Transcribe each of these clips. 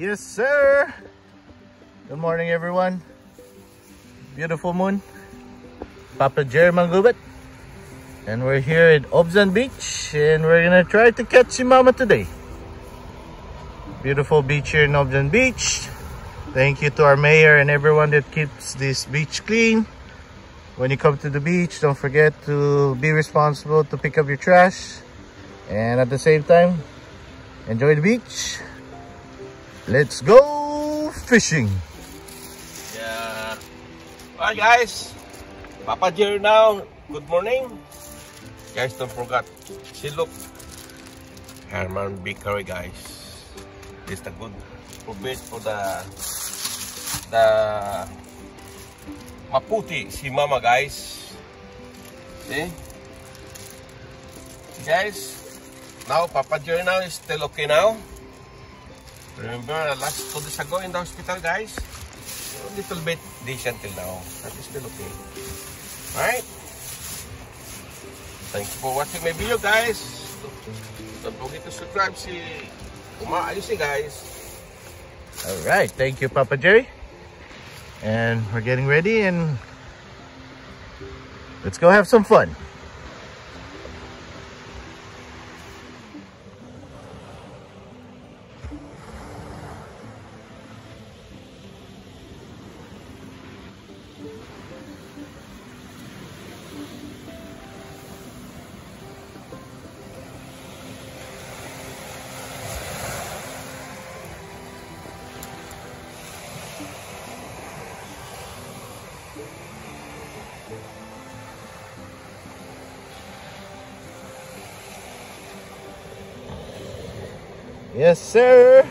Yes, sir. Good morning, everyone. Beautiful moon. Papa Jerry Mangubat. And we're here at Obyan Beach. And we're gonna try to catch Mama today. Beautiful beach here in Obyan Beach. Thank you to our mayor and everyone that keeps this beach clean. When you come to the beach, don't forget to be responsible to pick up your trash. And at the same time, enjoy the beach. Let's go fishing. Yeah. Alright guys. Papa Jerry now. Good morning. Guys, don't forget. See, look. Herman Bakery, guys. Is the good forbid for the the maputi si mama guys. See? Guys, now Papa Jerry now is still okay now. Remember last two days ago in the hospital guys? A little bit decent till now. That is still okay. Alright? Thank you for watching my video guys. Don't forget to subscribe si Guys. All right, thank you, Papa Jerry. And we're getting ready and let's go have some fun. Yes, sir.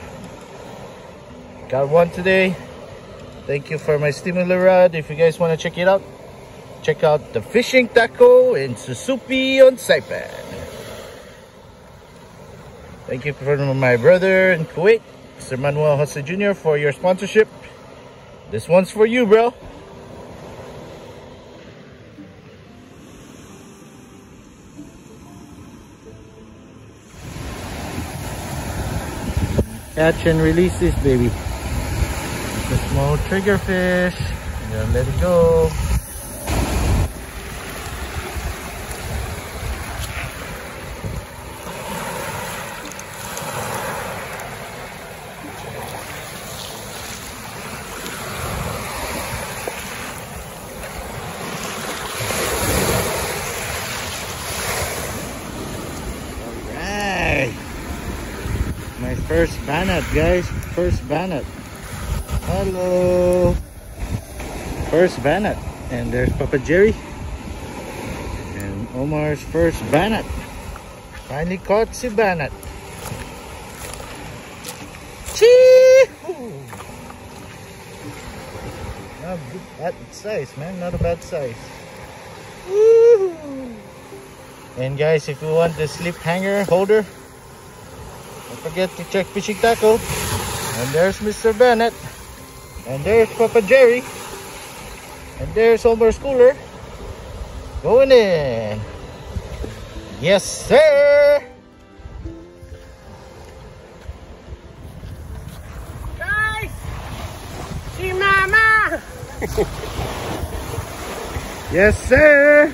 Got one today. Thank you for my stimulator rod. If you guys want to check it out, check out the Fishing Tackle in Susupe on Saipan. Thank you for my brother in Kuwait, Sir Manuel Jose Jr. for your sponsorship. This one's for you, bro. Catch and release this baby. It's a small trigger fish. Then let it go. Alright. My first banat, guys. First banat. Hello. First banat. And there's Papa Jerry. And Omar's first banat. Finally caught si banat. Chee! Not bad size, man. Not a bad size. Woo! And guys, if you want the slip hanger holder, forget to check Fishing Tackle. And there's Mr. Bennett. And there's Papa Jerry. And there's Homer Schooler. Going in. Yes, sir. Guys! Si Mama! Yes, sir.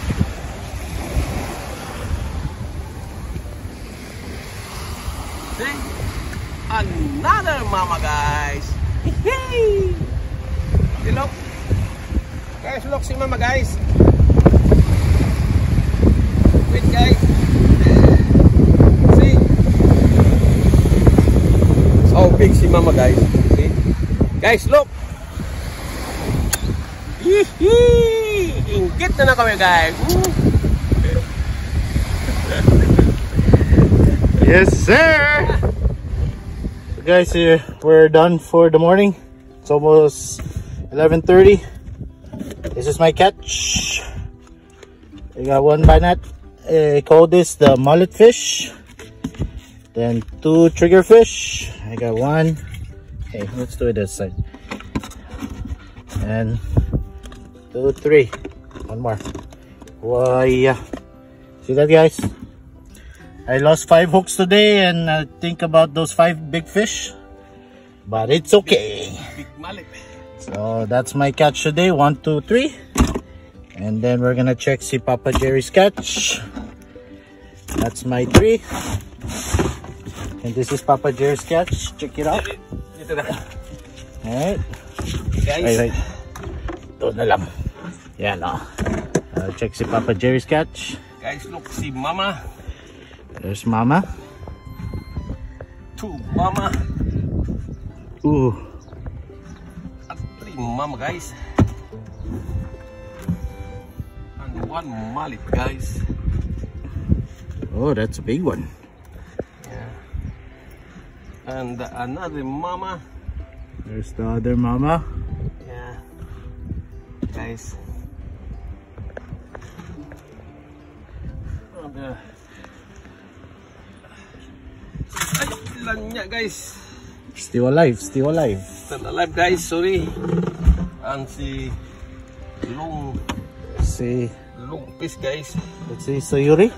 mama, guys! Wait, guys! See? Oh, big si mama guys. See? Guys, look! Hihi! Ingit na na kami guys. Yes, sir. So guys, here we're done for the morning. It's almost 11:30. Is my catch. I got one banet. I eh, call this the mullet fish. Then two trigger fish. I got one. Hey, let's do it this side. And two, three. One more. Why, yeah. See that, guys? I lost five hooks today and I think about those five big fish. But it's okay. Big mullet. So that's my catch today. One, two, three. And then we're gonna check see Papa Jerry's catch. That's my three. And this is Papa Jerry's catch. Check it out. Alright. Guys, Wait, wait. Ito na lang. Yan o. Uh, check si Papa Jerry's catch. guys, look, si mama. There's Mama. Two mama. Ooh. Mama guys. And one mullet guys. Oh, that's a big one. Yeah and another mama. There's the other Mama. Yeah. Guys. And, uh, ay, niya guys. Still alive, still alive. Still alive guys, sorry. And si long, Si, long fish guys. let's see, Sayuri.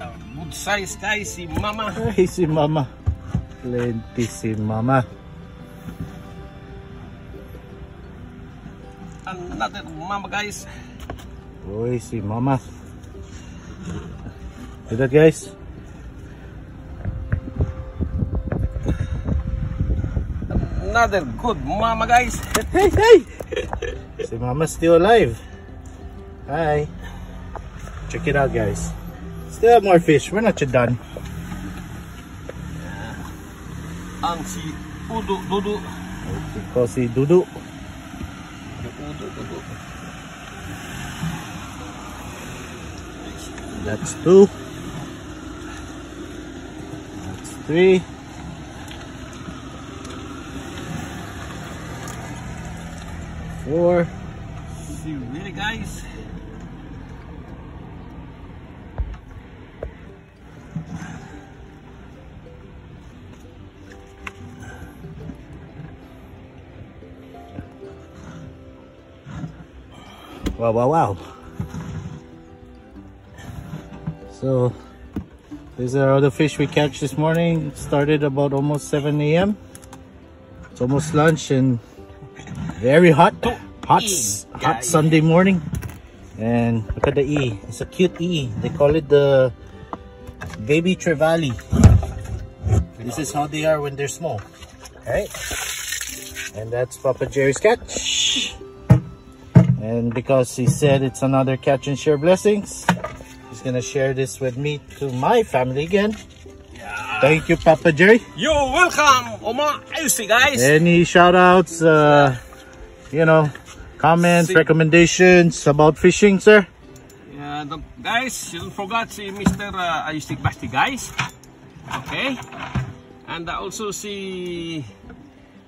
Uh, good size guys, si mama. Ay, si Mama. Plenty si Mama. Another mama guys. Uy, si Mama. See that, guys? Another good mama guys. Hey, hey! si Mama's still alive. Hi. Check it out, guys. Still have more fish. We're not yet done. Ang si Udo Dudu. Call si Dudu. Udo Dudu. That's two. That's three. Four. Si really guys. Wow, wow, wow. So, these are all the fish we catch this morning. It started about almost 7 a.m. It's almost lunch and very hot. Hot, hot. Sunday morning. And look at the E. It's a cute E. They call it the baby trevally. This is how they are when they're small. Alright? And that's Papa Jerry's catch. And because he said it's another catch and share blessings, he's gonna share this with me to my family again. Thank you, Papa Jerry. You're welcome, Oma see, guys. Any shout outs, uh, you know, comments, Si- recommendations about fishing, sir? Yeah, don't, guys, you don't forget si Mr. Uh, Ayustik Basti guys. Okay? And uh, also see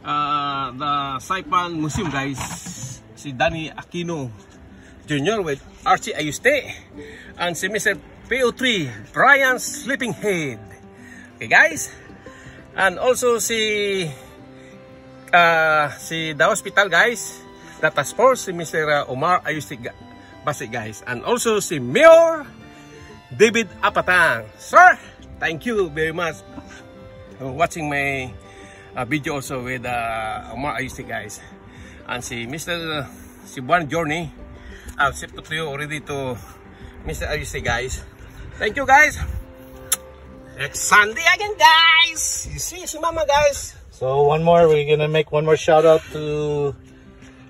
uh, the Saipan Museum guys. Si Danny Aquino Jr. with Archie Ayuste. And si Mr. PO3 Brian Sleeping Head. Okay guys? And also si uh, si the hospital guys. The task force si Mr. Omar Ayustik Basi guys. And also si Mayor David Apatang. Sir, thank you very much for watching my uh, video also with uh, Omar Ayusti guys. And si Mr. si Buwan Journey. I'll ship to you already to Mr. Ayusti guys. Thank you guys. Next Sunday again guys. You see si Mama guys. So one more, we're gonna make one more shout out to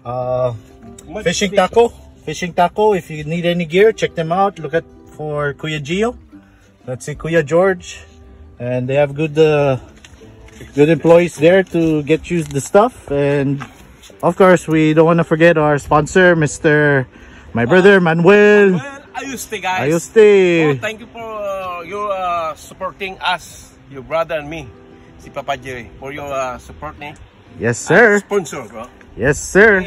uh, Fishing Tackle. Fishing Tackle. If you need any gear, check them out. Look at for Kuya Gio. Let's see Kuya George. and they have good uh, good employees there to get you the stuff and of course we don't want to forget our sponsor mr my brother manuel Well, Ayuste guys. ayuste Oh, thank you for uh, your uh, supporting us, your brother and me, si Papa Jerry, for your uh, support ni. yes sir Sponsor, bro. yes sir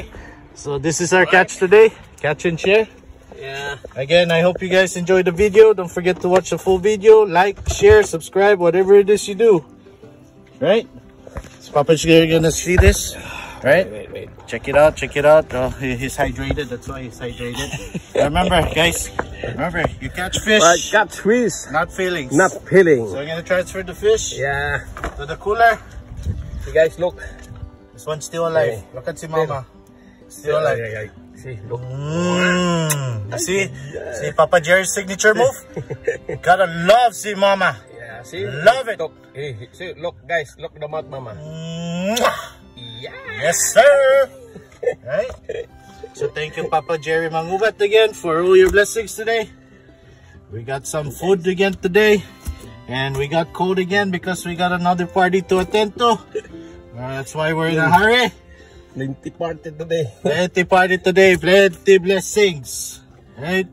so this is our catch today catch and share Yeah. Again, I hope you guys enjoyed the video. Don't forget to watch the full video. Like, share, subscribe, whatever it is you do. Right? Is Papa Shigeri gonna see this? Right? Wait, wait. wait. Check it out, check it out. Oh, he's hydrated. That's why he's hydrated. remember, guys, remember, you catch fish, But got trees, not feelings. not peeling. So I'm gonna transfer the fish Yeah. to the cooler. You guys look. This one's still alive. Look at si mama. Still alive. Yeah, yeah, yeah. See, look. Mm. You see? See Papa Jerry's signature move? Gotta love si mama. Yeah, see? Love it. Look, hey, see, look, guys, look the mouth, mama. Yeah. Yes, sir. right? So thank you, Papa Jerry Mangubat again for all your blessings today. We got some food again today. And we got cold again because we got another party to attend to. Uh, that's why we're in a hurry. Linty party today. Plenty party today. Plenty blessings. Right?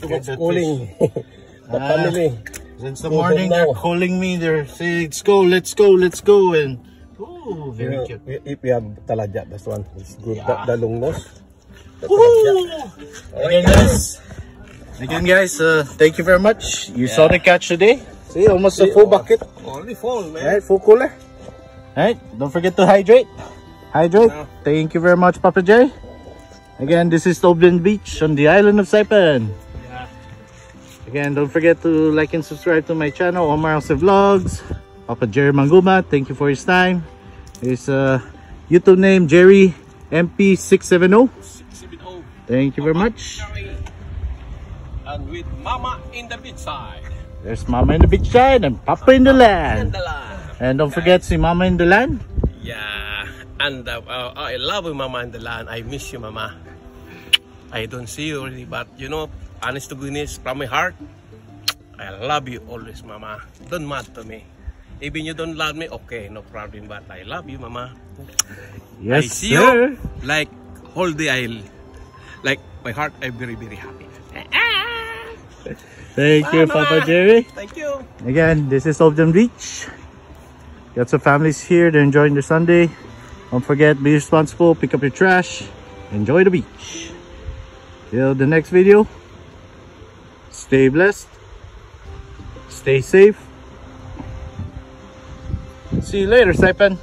Too much cooling. the Ah. family. Since the morning, they're calling me. They're saying, let's go, let's go, let's go. And, oh, very You know, cute. If we have talaja, this one is good. Yeah. The, the long nose. The Again, guys. Again, guys, uh, thank you very much. You saw the catch today. See, almost a full oh, bucket. Only full, man. Right, full cooler. Alright, don't forget to hydrate. Hydrate. Yeah. Thank you very much, Papa Jay. Again, this is Tobin Beach on the island of Saipan. Yeah. Again, don't forget to like and subscribe to my channel, Omar Jose Vlogs. Papa Jerry Mangubat, thank you for his time. His uh, YouTube name, Jerry MP670. 670. Thank you very much. Jerry. And with Mama in the beach side. There's Mama in the beach side and Papa in the land. the land. And don't forget, see Mama in the land. Yeah. And uh, uh, I love you, Mama in the land. I miss you, Mama. I don't see you already, but you know, honest to goodness, from my heart, I love you always, Mama. Don't mad to me. Even you don't love me, okay, no problem. But I love you, Mama. Yes, I see sir. you like whole day. I like my heart. I'm very very happy. Thank you, Papa Jerry. Thank you. Again, this is Obyan Beach. Got some families here. They're enjoying their Sunday. Don't forget, be responsible. Pick up your trash. Enjoy the beach. Till the next video. Stay blessed. Stay safe. See you later, Saipan.